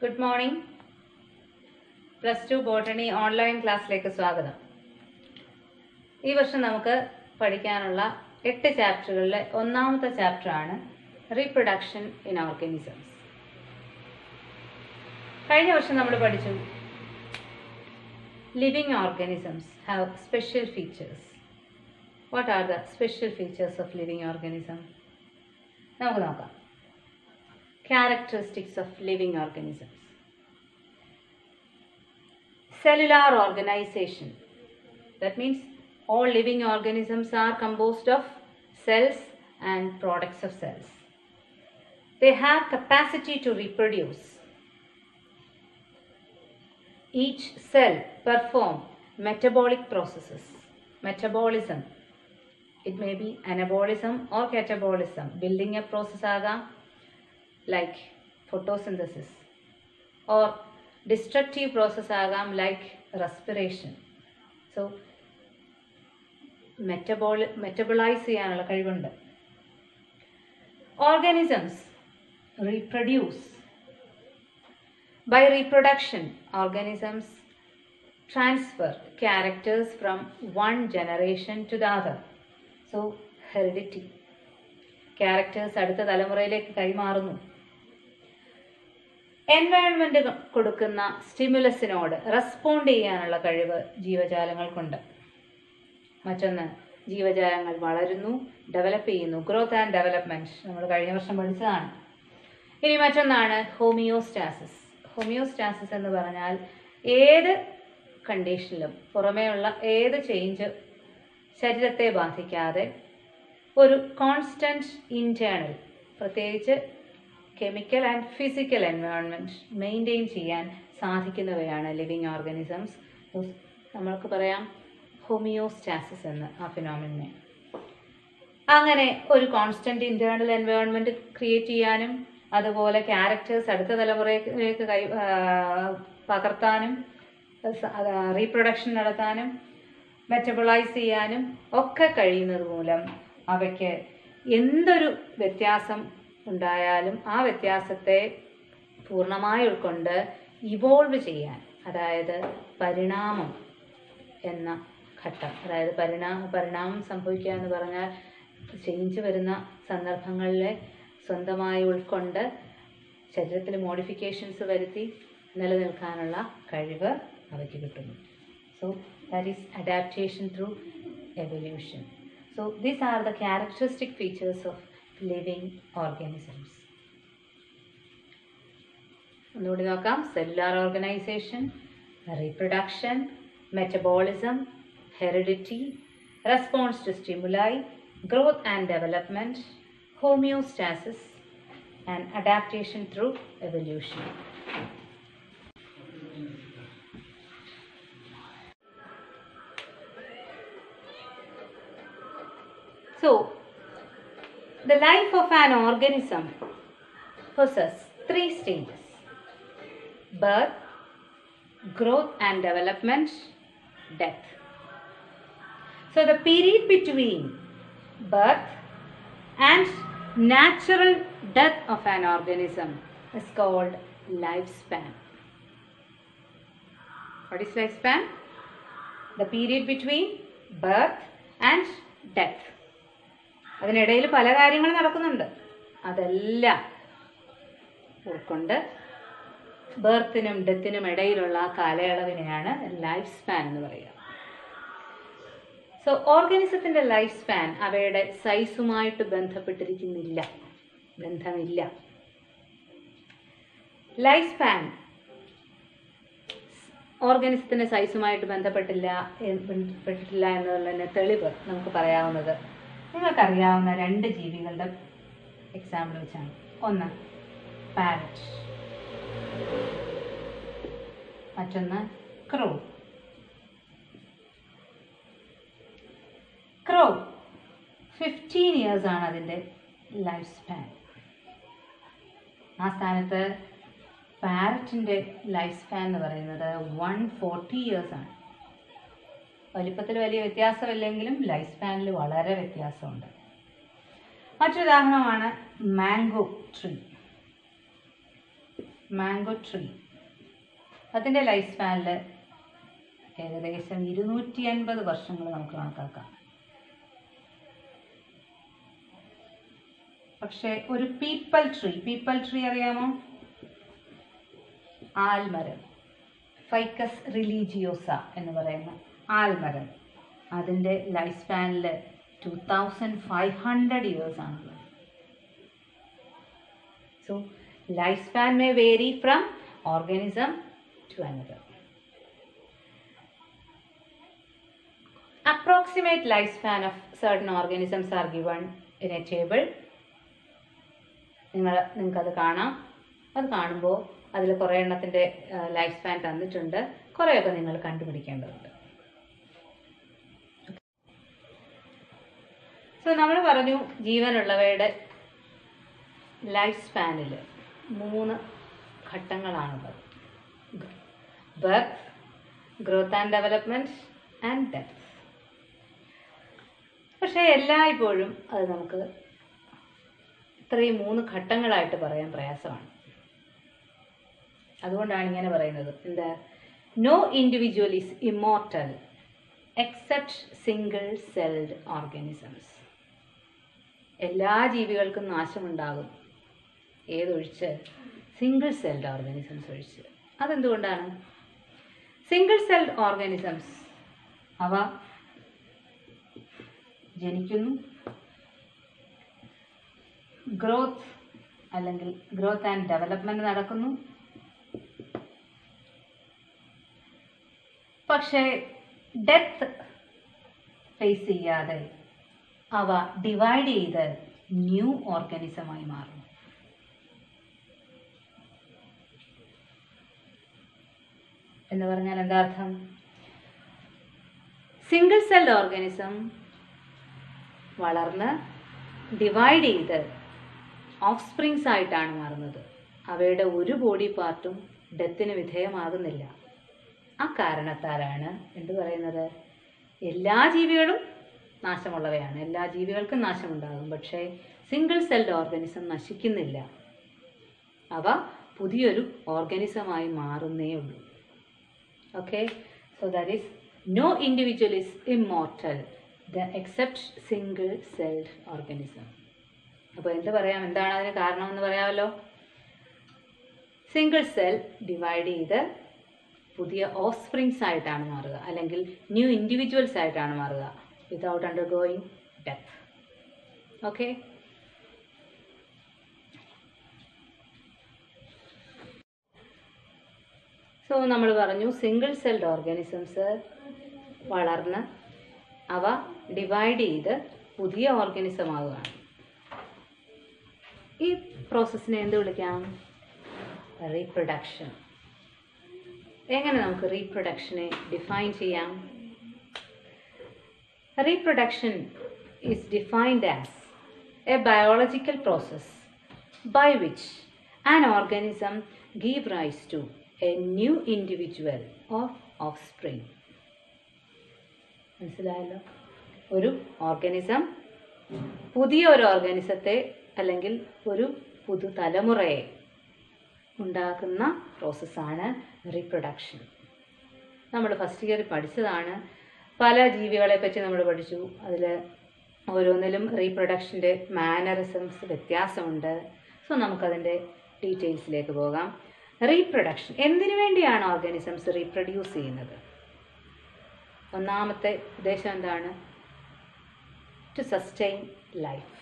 Good morning plus two botany online ക്ലാസ്സിലേക്ക് സ്വാഗതം. ഈ വർഷം നമുക്ക് പഠിക്കാനുള്ള എട്ട് ചാപ്റ്ററുകളിലെ ഒന്നാമത്തെ ചാപ്റ്ററാണ് റീപ്രൊഡക്ഷൻ ഇൻ ഓർഗാനിസംസ് കഴിഞ്ഞ വർഷം നമ്മൾ പഠിച്ചു living organisms have special features what are the special features of living organism നമുക്ക് നോക്കാം. Characteristics of living organisms. Cellular organization. That means all living organisms are composed of cells and products of cells. They have capacity to reproduce. Each cell perform metabolic processes. Metabolism. It may be anabolism or catabolism. Building a process like photosynthesis or destructive process ആകാം like respiration. So മെറ്റബോളി metabolise ചെയ്യാനുള്ള കഴിവുണ്ട്. Organisms reproduce by reproduction organisms transfer characters from one generation to the other so heredity characters അടുത്ത തലമുറയിലേക്ക് കൈമാറുന്നു. Environment കൊടുക്കുന്ന സ്റ്റിമുലസിനോട് respond ചെയ്യാനുള്ള കഴിവ് ജീവജാലങ്ങൾക്കുണ്ട്. മറ്റൊന്ന് ജീവജാലങ്ങൾ വളരുന്നു ഡെവലപ്പ് ചെയ്യുന്നു ഗ്രോത്ത് ആൻഡ് ഡെവലപ്മെന്റ് നമ്മൾ കഴിഞ്ഞ വർഷം പഠിച്ചതാണ്. ഇനി മറ്റൊന്നാണ് ഹോമിയോസ്റ്റാസിസ് ഹോമിയോസ്റ്റാസിസ് എന്ന് പറഞ്ഞാൽ ഏത് കണ്ടീഷനിലും പുറമേയുള്ള ഏത് ചേഞ്ച് ശരീരത്തെ ബാധിക്കാതെ ഒരു കോൺസ്റ്റന്റ് ഇന്റേണൽ പ്രത്യേകിച്ച് chemical and physical environment maintain ചെയ്യാൻ സാധിക്കുന്നവയാണ് ലിവിങ് ഓർഗാനിസംസ് നമ്മൾക്ക് പറയാം ഹോമിയോസ്റ്റാസിസ് എന്ന് ആ ഫിനോമിനെ അങ്ങനെ ഒരു കോൺസ്റ്റന്റ് ഇന്റേർണൽ എൻവയോൺമെന്റ് ക്രിയേറ്റ് ചെയ്യാനും അതുപോലെ ക്യാരക്ടേഴ്സ് അടുത്ത തലമുറയിലേക്ക് കൈ പകർത്താനും റീപ്രൊഡക്ഷൻ നടത്താനും മെറ്റബിളൈസ് ചെയ്യാനും ഒക്കെ കഴിയുന്നത് മൂലം അവയ്ക്ക് എന്തൊരു വ്യത്യാസം ഉണ്ടായാലും ആ വ്യത്യാസത്തെ പൂർണമായി ഉൾക്കൊണ്ട് ഇവോൾവ് ചെയ്യാൻ അതായത് പരിണാമം എന്ന ഘട്ടം അതായത് പരിണാമ പരിണാമം സംഭവിക്കുക എന്ന് പറഞ്ഞാൽ ചേഞ്ച് വരുന്ന സന്ദർഭങ്ങളിലെ സ്വന്തമായി ഉൾക്കൊണ്ട് ശരീരത്തിൽ മോഡിഫിക്കേഷൻസ് വരുത്തി നിലനിൽക്കാനുള്ള കഴിവ് അവയ്ക്ക് കിട്ടുന്നു. So that is adaptation through evolution so these are the characteristic features of living organisms ഒന്നുകൂടി നോക്കാം. Cellular organisation reproduction metabolism heredity response to stimuli growth and development homeostasis and adaptation through evolution So, the life of an organism possesses three stages birth, growth and development, death. So, the period between birth and natural death of an organism is called lifespan. What is lifespan? The period between birth and death. അതിനിടയിൽ പല കാര്യങ്ങൾ നടക്കുന്നുണ്ട്. അതെല്ലാം ഉൾക്കൊണ്ട് ബർത്തിനും ഡെത്തിനും ഇടയിലുള്ള ആ കാലയളവിനെയാണ് life span എന്ന് പറയുക. സോ ഓർഗാനിസത്തിന്റെ ലൈഫ് സ്പാൻ അവയുടെ സൈസുമായിട്ട് ബന്ധപ്പെട്ടിരിക്കുന്നില്ല. ബന്ധമില്ല. ലൈഫ് സ്പാൻ ഓർഗാനിസത്തിന്റെ സൈസുമായിട്ട് ബന്ധപ്പെട്ടില്ല ബന്ധപ്പെട്ടിട്ടില്ല എന്നുള്ളതിന് തെളിവ് നമുക്ക് പറയാവുന്നത് നിങ്ങൾക്കറിയാവുന്ന രണ്ട് ജീവികളുടെ എക്സാമ്പിൾ വെച്ചാണ്. ഒന്ന് പാരറ്റ് മറ്റൊന്ന് ക്രോ ക്രോ ഫിഫ്റ്റീൻ ഇയേഴ്സ് ആണ് അതിന്റെ ലൈഫ് സ്പാൻ ആ സ്ഥാനത്ത് പാരറ്റിന്റെ ലൈഫ് സ്പാൻ എന്ന് പറയുന്നത് വൺ ഫോർട്ടി ഇയേഴ്സ് ആണ്. വലിപ്പത്തിൽ വലിയ വ്യത്യാസമില്ലെങ്കിലും ലൈഫ് സ്പാനിൽ വളരെ വ്യത്യാസമുണ്ട്. മറ്റൊരുദാഹരണമാണ് മാംഗോ ട്രീ മാംഗോ ട്രീ അതിന്റെ ലൈഫ് സ്പാനിൽ ഏകദേശം ഇരുന്നൂറ്റി അൻപത് വർഷങ്ങൾ നമുക്ക് കണക്കാക്കാം. പക്ഷേ ഒരു പീപ്പൽ ട്രീ പീപ്പൽ ട്രീ അറിയാമോ? ആൽമരം. ഫൈക്കസ് റിലീജിയോസ എന്ന് പറയുന്ന ആൽമരം അതിന്റെ life സ്പാനിൽ two thousand five hundred years ആണുള്ളത്. So life span may vary from organism to another approximate lifespan of certain organisms are given in a table. നിങ്ങൾ നിങ്ങൾക്കത് കാണാം. അത് കാണുമ്പോൾ അതിൽ കുറേ എണ്ണത്തിന്റെ ലൈഫ് സ്പാൻ തന്നിട്ടുണ്ട്. കുറേയൊക്കെ നിങ്ങൾ കണ്ടുപിടിക്കേണ്ടതുണ്ട്. സോ നമ്മൾ പറഞ്ഞു ജീവനുള്ളവയുടെ ലൈഫ് സ്പാനിൽ മൂന്ന് ഘട്ടങ്ങളാണുള്ളത്. Birth growth and development and death പക്ഷേ എല്ലായ്പ്പോഴും അത് നമുക്ക് ഇത്രയും മൂന്ന് ഘട്ടങ്ങളായിട്ട് പറയാൻ പ്രയാസമാണ്. അതുകൊണ്ടാണ് ഇങ്ങനെ പറയുന്നത്. എന്താ? No individual is immortal except single celled organisms എല്ലാ ജീവികൾക്കും നാശമുണ്ടാകും. ഏതൊഴിച്ച്? സിംഗിൾ സെൽഡ് ഓർഗാനിസംസ് ഒഴിച്ച്. അതെന്തുകൊണ്ടാണ്? സിംഗിൾ സെൽഡ് ഓർഗാനിസംസ് അവ ജനിക്കുന്നു. ഗ്രോത്ത് അല്ലെങ്കിൽ ഗ്രോത്ത് ആൻഡ് ഡെവലപ്മെന്റ് നടക്കുന്നു. പക്ഷേ ഡെത്ത് ഫേസ് ചെയ്യാതെ അവ ഡിവൈഡ് ചെയ്ത് ന്യൂ ഓർഗാനിസമായി മാറുന്നു. എന്ന് പറഞ്ഞാൽ എന്താ അർത്ഥം? സിംഗിൾ സെൽ ഓർഗാനിസം വളർന്ന് ഡിവൈഡ് ചെയ്ത് ഓഫ് സ്പ്രിങ്സ് ആയിട്ടാണ് മാറുന്നത്. അവയുടെ ഒരു ബോഡി പാർട്ടും ഡെത്തിന് വിധേയമാകുന്നില്ല. ആ കാരണത്താലാണ് എന്തു പറയുന്നത്? എല്ലാ ജീവികളും നാശമുള്ളവയാണ്. എല്ലാ ജീവികൾക്കും നാശമുണ്ടാകും. പക്ഷേ സിംഗിൾ സെൽഡ് ഓർഗാനിസം നശിക്കുന്നില്ല. അവ പുതിയൊരു ഓർഗാനിസമായി മാറുന്നേ ഉള്ളൂ. Okay so that is no individual is immortal the except single celled organism അപ്പോൾ എന്ത് പറയാം? എന്താണ് അതിന് കാരണമെന്ന് പറയാമല്ലോ? സിംഗിൾ സെൽ ഡിവൈഡ് ചെയ്ത് പുതിയ ഓഫ് സ്പ്രിങ്സ് ആയിട്ടാണ് മാറുക. അല്ലെങ്കിൽ ന്യൂ ഇൻഡിവിജ്വൽസ് ആയിട്ടാണ് മാറുക. Without undergoing death. Okay? So നമ്മൾ പറഞ്ഞു സിംഗിൾ സെൽഡ് ഓർഗാനിസംസ് വളർന്ന് അവ ഡിവൈഡ് ചെയ്ത് പുതിയ ഓർഗാനിസം ആവുകയാണ് ഈ പ്രോസസ്സിനെ എന്ത് വിളിക്കാം റീപ്രൊഡക്ഷൻ എങ്ങനെ നമുക്ക് റീപ്രൊഡക്ഷനെ ഡിഫൈൻ ചെയ്യാം reproduction is defined as a biological process by which an organism give rise to a new individual of offspring മനസ്സിലായല്ലോ? ഒരു ഓർഗാനിസം പുതിയ ഒരു ഓർഗാനിസത്തെ അല്ലെങ്കിൽ ഒരു പുതുതലമുറയെ ഉണ്ടാക്കുന്ന പ്രോസസ്സാണ് റീപ്രൊഡക്ഷൻ നമ്മൾ ഫസ്റ്റ് ഇയർ പഠിച്ചതാണ് പല ജീവികളെ പറ്റി നമ്മൾ പഠിച്ചു. അതിൽ ഓരോന്നിലും റീപ്രൊഡക്ഷന്റെ മാനറിസംസ് വ്യത്യാസമുണ്ട്. സോ നമുക്കതിന്റെ ഡീറ്റെയിൽസിലേക്ക് പോകാം. റീപ്രൊഡക്ഷൻ എന്തിനു വേണ്ടിയാണ് ഓർഗാനിസംസ് റീപ്രൊഡ്യൂസ് ചെയ്യുന്നത്? ഒന്നാമത്തെ ഉദ്ദേശം എന്താണ്? ടു സസ്റ്റെയിൻ ലൈഫ്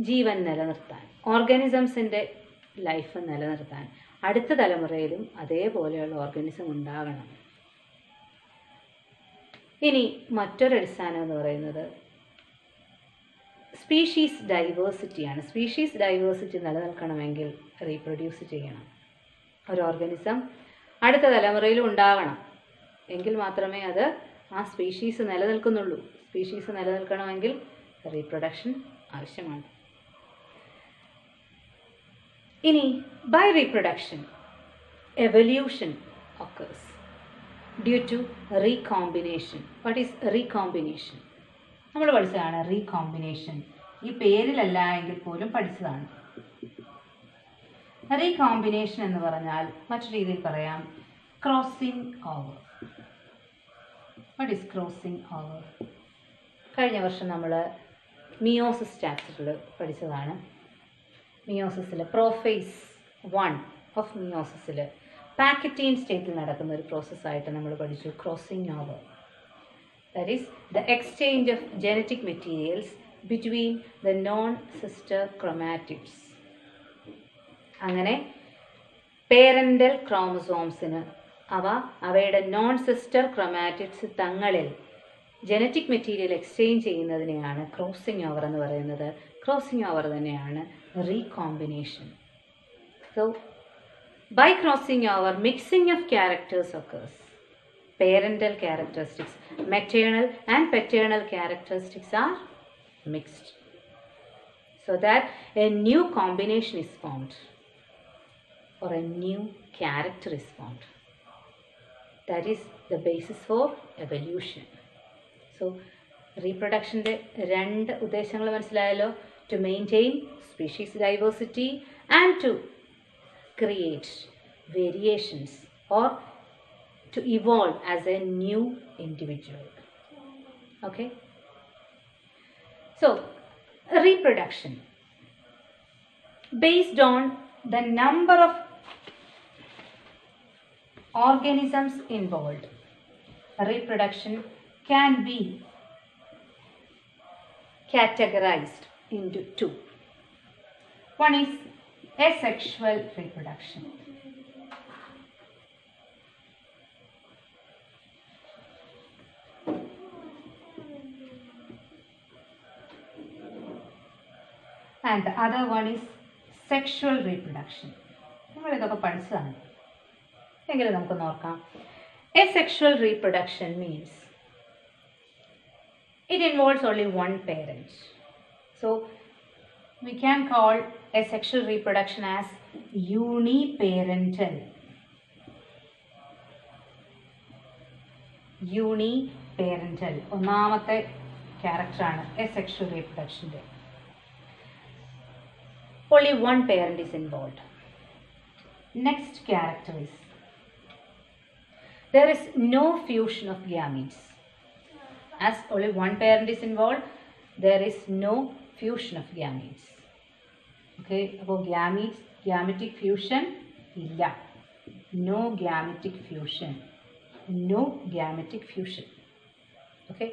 ജീവൻ നിലനിർത്താൻ. ഓർഗാനിസംസിന്റെ ലൈഫ് നിലനിർത്താൻ. അടുത്ത തലമുറയിലും അതേപോലെയുള്ള ഓർഗാനിസം ഉണ്ടാകണം. ഇനി മറ്റൊരു അടിസ്ഥാനം എന്ന് പറയുന്നത് സ്പീഷീസ് ഡൈവേഴ്സിറ്റിയാണ് സ്പീഷീസ് ഡൈവേഴ്സിറ്റി നിലനിൽക്കണമെങ്കിൽ റീപ്രൊഡ്യൂസ് ചെയ്യണം. ഒരു ഓർഗനിസം അടുത്ത തലമുറയിലും ഉണ്ടാകണം എങ്കിൽ മാത്രമേ അത് ആ സ്പീഷീസ് നിലനിൽക്കുന്നുള്ളൂ. സ്പീഷീസ് നിലനിൽക്കണമെങ്കിൽ റീപ്രൊഡക്ഷൻ ആവശ്യമാണ്. ഇനി by reproduction evolution occurs. Due to recombination what is recombination നമ്മൾ പഠിച്ചതാണ് റീകോമ്പിനേഷൻ ഈ പേരിലല്ല എങ്കിൽ പോലും പഠിച്ചതാണ്. റീകോമ്പിനേഷൻ എന്ന് പറഞ്ഞാൽ മറ്റു രീതിയിൽ പറയാം crossing over what is crossing over കഴിഞ്ഞ വർഷം നമ്മൾ മിയോസിസ് ചാപ്റ്ററിൽ പഠിച്ചതാണ്. മിയോസിസിൽ പ്രോഫേസ് വൺ ഓഫ് മിയോസിസിൽ പാക്കറ്റീൻ സ്റ്റേറ്റിൽ നടക്കുന്ന ഒരു പ്രോസസ്സായിട്ട് നമ്മൾ പഠിച്ചു crossing over that is the exchange of genetic materials between the non sister chromatics അങ്ങനെ പേരന്റൽ ക്രോമസോംസിന് അവ അവയുടെ നോൺ സിസ്റ്റർ ക്രൊമാറ്റിഡ്സ് തങ്ങളിൽ ജനറ്റിക് മെറ്റീരിയൽ എക്സ്ചേഞ്ച് ചെയ്യുന്നതിനെയാണ് ക്രോസിംഗ് ഓവർ എന്ന് പറയുന്നത്. ക്രോസിംഗ് ഓവർ തന്നെയാണ് recombination so by crossing over mixing of characters occurs parental characteristics maternal and paternal characteristics are mixed so that a new combination is formed or a new character is formed that is the basis for evolution so റീപ്രൊഡക്ഷന്റെ രണ്ട് ഉദ്ദേശങ്ങൾ മനസ്സിലായല്ലോ to maintain species diversity and to create variations or to evolve as a new individual. Okay? So, reproduction. Based on the number of organisms involved, reproduction can be categorized into two. One is asexual reproduction. and the other one is sexual reproduction നമ്മൾ ഇതൊക്കെ പഠിച്ചതാണ് എങ്കിലും നമുക്ക് നോക്കാം asexual reproduction means it involves only one parent so we can call a sexual reproduction as uniparental uniparental ഒന്നാമത്തെ ക്യാരക്ടറാണ് asexual റീപ്രൊഡക്ഷന്റെ only one parent is involved. Next character is there is no fusion of gametes. As only one parent is involved, there is no fusion of gametes. Okay, അപ്പോൾ gametes, gametic fusion ഇല്ല. No gametic fusion no gametic fusion okay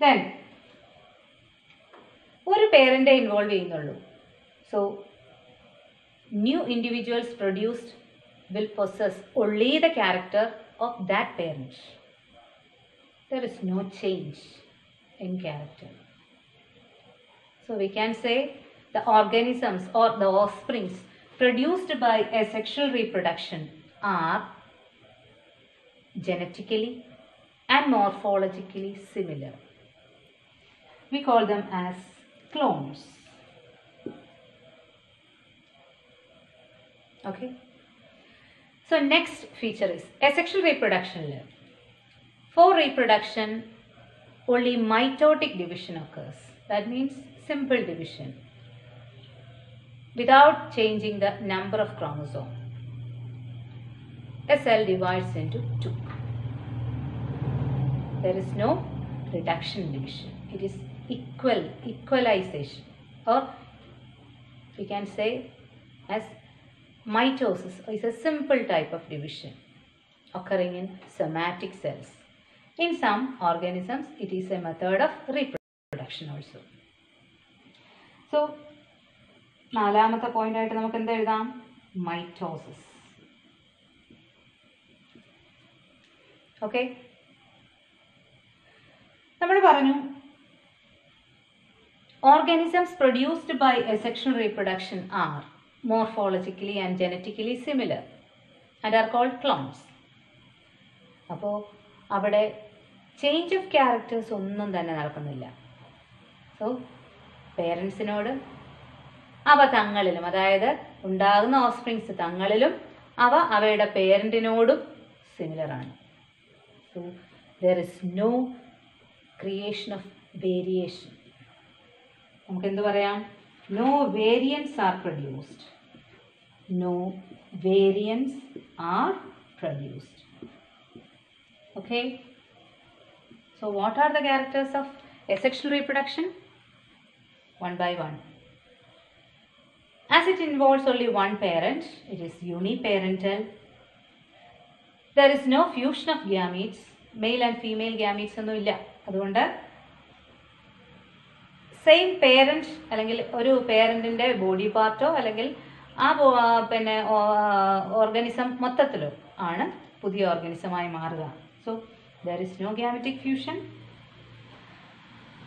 then ഒരു പേരന്റെ involve ചെയ്യുന്നുള്ളൂ. So new individuals produced will possess only the character of that parent there is no change in character So we can say the organisms or the offsprings produced by asexual reproduction are genetically and morphologically similar. We call them as clones. Okay. So next feature is asexual reproduction. For reproduction, only mitotic division occurs. That means simple division without changing the number of chromosome. A cell divides into two. There is no reduction division. It is equal equalization or we can say as mitosis is a simple type of division occurring in somatic cells. In some organisms, it is a method of reproduction also. So നാലാമത്തെ point ആയിട്ട് നമുക്ക് എന്ത് എഴുതാം? Mitosis okay നമ്മൾ പറഞ്ഞു organisms produced by asexual reproduction are morphologically and genetically similar and are called clones അപ്പോൾ അവിടെ change of characters ഒന്നും തന്നെ നടക്കുന്നില്ല. സോ പേരൻസിനോട് അവ തങ്ങളിലും അതായത് ഉണ്ടാകുന്ന ഓസ്പ്രിങ്സ് തങ്ങളിലും അവ അവയുടെ പേരന്റിനോടും സിമിലർ ആണ്. So there is no creation of variation നമുക്ക് എന്ത് പറയാം? No variants are produced no variants are produced Okay. So, what are the characters of asexual reproduction? One by one. As it involves only one parent, it is uniparental. There is no fusion of gametes, male and female gametes ഒന്നും ഇല്ല അതുകൊണ്ട് same parent അല്ലെങ്കിൽ ഒരു പേരന്റിന്റെ body പാർട്ടോ അല്ലെങ്കിൽ ആ പിന്നെ organism മൊത്തത്തിലോ ആണ് പുതിയ ഓർഗനിസമായി മാറുക so there is no gametic fusion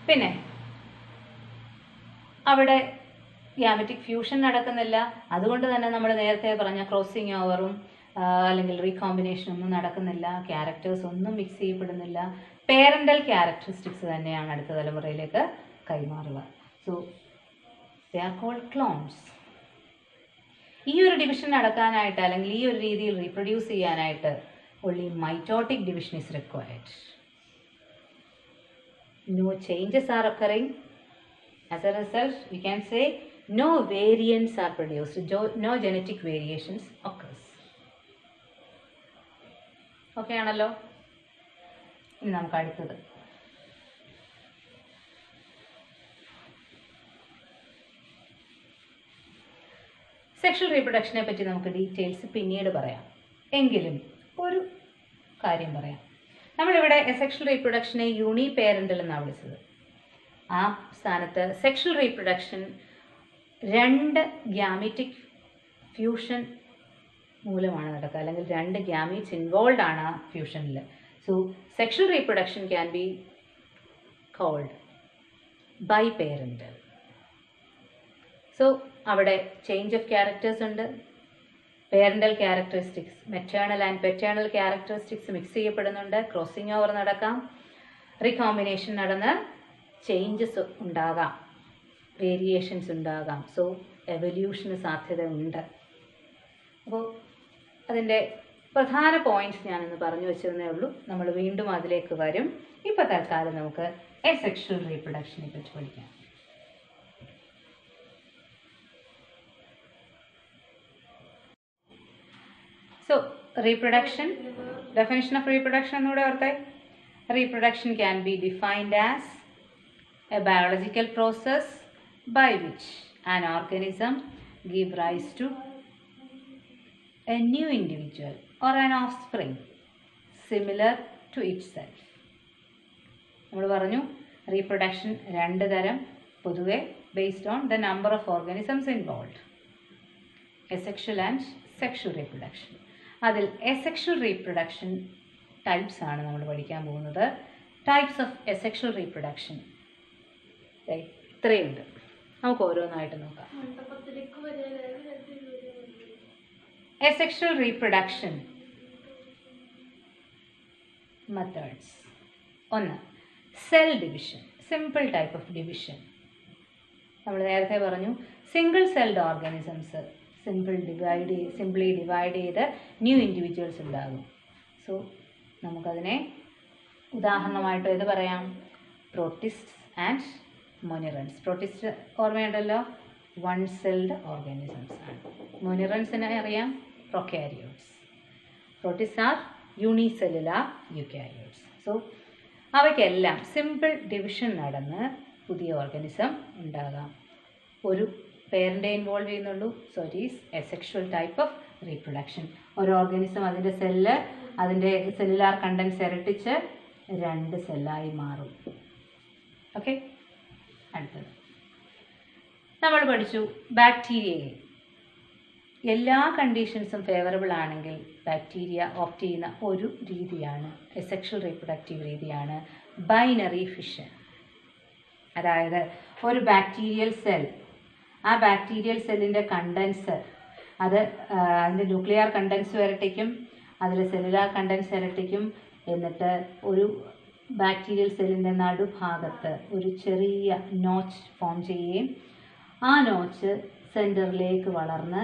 പിന്നെ അവിടെ ഗ്യാമറ്റിക് ഫ്യൂഷൻ നടക്കുന്നില്ല. അതുകൊണ്ട് തന്നെ നമ്മൾ നേരത്തെ പറഞ്ഞ ക്രോസിങ് ഓവറും അല്ലെങ്കിൽ റീകോമ്പിനേഷൻ ഒന്നും നടക്കുന്നില്ല. ക്യാരക്ടേഴ്സ് ഒന്നും മിക്സ് ചെയ്യപ്പെടുന്നില്ല. പേരന്റൽ ക്യാരക്ടറിസ്റ്റിക്സ് തന്നെയാണ് അടുത്ത തലമുറയിലേക്ക് കൈമാറുക. So they are called clones ഈ ഒരു ഡിവിഷൻ നടക്കാനായിട്ട് അല്ലെങ്കിൽ ഈ ഒരു രീതിയിൽ റീപ്രൊഡ്യൂസ് ചെയ്യാനായിട്ട് only mitotic division is required. No changes are occurring. As a result, we can say no variants are produced, no genetic variations occurs. Okay ആണല്ലോ? ഇനി നമുക്ക് അടുത്തത്. സെക്ഷൽ റീപ്രൊഡക്ഷനെ പറ്റി നമുക്ക് ഡീറ്റെയിൽസ് പിന്നീട് പറയാം. എങ്കിലും ഒരു കാര്യം പറയാം. നമ്മളിവിടെ സെക്ഷൽ റീപ്രൊഡക്ഷനെ യൂണി പേരന്റൽ എന്നാണ് വിളിച്ചത്. ആ സ്ഥാനത്ത് സെക്ഷൽ റീപ്രൊഡക്ഷൻ രണ്ട് ഗ്യാമിറ്റിക് ഫ്യൂഷൻ മൂലമാണ് നടക്കുക. അല്ലെങ്കിൽ രണ്ട് ഗ്യാമീറ്റ്സ് ഇൻവോൾവ് ആണ് ആ ഫ്യൂഷനിൽ so sexual reproduction can be called by parent so അവിടെ ചേഞ്ച് ഓഫ് ക്യാരക്ടേഴ്സ് ഉണ്ട്. Parental characteristics maternal and paternal characteristics mix ചെയ്യപ്പെടുന്നുണ്ട്. ക്രോസിംഗ് ഓവർ നടക്കാം. റീകോമ്പിനേഷൻ നടന്ന് ചേഞ്ചസ് ഉണ്ടാകാം. വേരിയേഷൻസ് ഉണ്ടാകാം. സോ എവല്യൂഷന് സാധ്യത ഉണ്ട്. അപ്പോൾ അതിന്റെ പ്രധാന പോയിന്റ്സ് ഞാനൊന്ന് പറഞ്ഞു വെച്ചിരുന്നേ ഉള്ളൂ. നമ്മൾ വീണ്ടും അതിലേക്ക് വരും. ഇപ്പോൾ തൽക്കാലം നമുക്ക് എ സെക്ഷൽ റീപ്രൊഡക്ഷനെ പറ്റി പഠിക്കാം. So reproduction definition of reproduction എന്നൂടെ ഓർത്തെ? Reproduction can be defined as a biological process by which an organism give rise to a new individual or an offspring similar to itself. നമ്മൾ പറഞ്ഞു reproduction രണ്ട് തരം പൊതുവെ based on the number of organisms involve asexual and sexual reproduction അതിൽ asexual reproduction types ആണ് നമ്മൾ പഠിക്കാൻ പോകുന്നത്. ടൈപ്സ് ഓഫ് എസെക്ഷൽ റീപ്രൊഡക്ഷൻ ഇത്രയുണ്ട്. നമുക്ക് ഓരോന്നായിട്ട് നോക്കാം. എസെക്ഷൽ റീപ്രൊഡക്ഷൻ മെത്തേഡ്സ് ഒന്ന് cell division simple type of division നമ്മൾ നേരത്തെ പറഞ്ഞു single celled organisms simple divide simply divide ചെയ്ത് ന്യൂ ഇൻഡിവിജ്വൽസ് ഉണ്ടാകും. സോ നമുക്കതിനെ ഉദാഹരണമായിട്ട് ഇത് പറയാം? Protist and monerans. പ്രോട്ടിസ്റ്റ് ഓർമ്മയുണ്ടല്ലോ? വൺ സെൽഡ് ഓർഗാനിസംസ് ആണ്. മൊനിറൻസിനെ അറിയാം? Prokaryotes. Protist are unicellular eukaryotes. So അവയ്ക്കെല്ലാം സിമ്പിൾ ഡിവിഷൻ നടന്ന് പുതിയ ഓർഗാനിസം ഉണ്ടാകാം. ഒരു പേരന്റെ ഇൻവോൾവ് ചെയ്യുന്നുള്ളൂ. So it is a type of reproduction ഒരു ഓർഗാനിസം അതിന്റെ സെല്ല് അതിന്റെ സെല്ലുലാർ കണ്ടൻസ് ഇരട്ടിച്ച് രണ്ട് സെല്ലായി മാറും. ഓക്കെ അടുത്തത്. നമ്മൾ പഠിച്ചു ബാക്ടീരിയയെ എല്ലാ കണ്ടീഷൻസും ഫേവറബിൾ ആണെങ്കിൽ ബാക്ടീരിയ ഓപ്റ്റ് ചെയ്യുന്ന ഒരു രീതിയാണ് സെക്ഷൽ റീപ്രൊഡക്റ്റീവ് രീതിയാണ് ബൈനറി ഫിഷൻ അതായത് ഒരു ബാക്ടീരിയൽ സെൽ ആ ബാക്ടീരിയൽ സെല്ലിന്റെ കണ്ടൻസ് അത് അതിന്റെ ന്യൂക്ലിയർ കണ്ടൻസ് വരട്ടിക്കും അതിൽ സെല്ലുലാർ കണ്ടൻസ് വരട്ടിക്കും എന്നിട്ട് ഒരു ബാക്ടീരിയൽ സെല്ലിന്റെ നടുഭാഗത്ത് ഒരു ചെറിയ നോച്ച് ഫോം ചെയ്യുകയും ആ നോച്ച് സെന്ററിലേക്ക് വളർന്ന്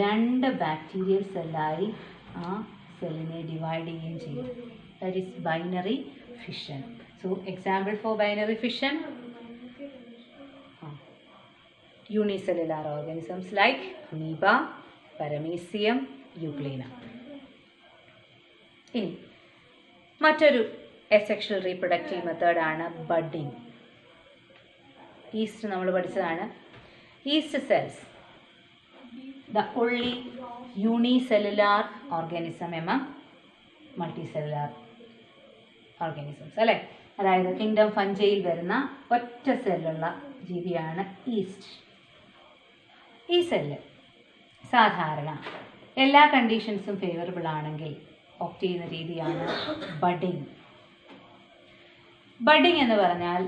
രണ്ട് ബാക്ടീരിയൽ സെല്ലായി ആ സെല്ലിനെ ഡിവൈഡ് ചെയ്യുകയും ചെയ്യും. That is binary fission so example for binary fission unicellular organisms like amoeba, paramecium euglena ഇനി മറ്റൊരു എസെക്ഷൽ റീപ്രൊഡക്റ്റീവ് മെത്തേഡാണ് ബഡിങ് ഈസ്റ്റ് നമ്മൾ പഠിച്ചതാണ്. Yeast cells the only unicellular organism എമ multicellular organisms അല്ലേ? അതായത് കിങ്ഡം ഫഞ്ചയിൽ വരുന്ന ഒറ്റ സെല്ലുള്ള ജീവിയാണ് ഈസ്റ്റ് ഈ സെല്ല് സാധാരണ എല്ലാ കണ്ടീഷൻസും ഫേവറബിൾ ആണെങ്കിൽ ഓപ്റ്റ് ചെയ്യുന്ന രീതിയാണ് ബഡിങ് ബഡിങ് എന്ന് പറഞ്ഞാൽ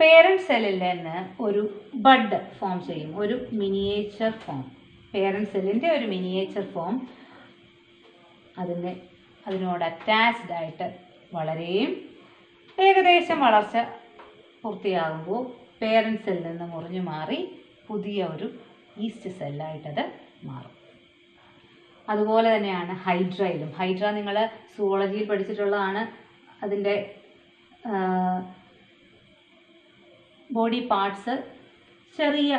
പേരന്റ് സെല്ലിൽ നിന്ന് ഒരു ബഡ് ഫോം ചെയ്യും. ഒരു മിനിയേച്ചർ ഫോം പേരന്റ് സെല്ലിന്റെ ഒരു മിനിയേച്ചർ ഫോം അതിന് അതിനോട് അറ്റാച്ച്ഡ് ആയിട്ട് വളരെയും ഏകദേശം വളർച്ച പൂർത്തിയാകുമ്പോൾ പേരന്റ് സെല്ലിൽ നിന്ന് മുറിഞ്ഞു മാറി പുതിയ ഒരു ഈസ്റ്റ് സെല്ലായിട്ടത് മാറും. അതുപോലെ തന്നെയാണ് ഹൈഡ്രയിലും ഹൈഡ്ര നിങ്ങൾ സുവോളജിയിൽ പഠിച്ചിട്ടുള്ളതാണ്. അതിന്റെ ബോഡി പാർട്സ് ചെറിയ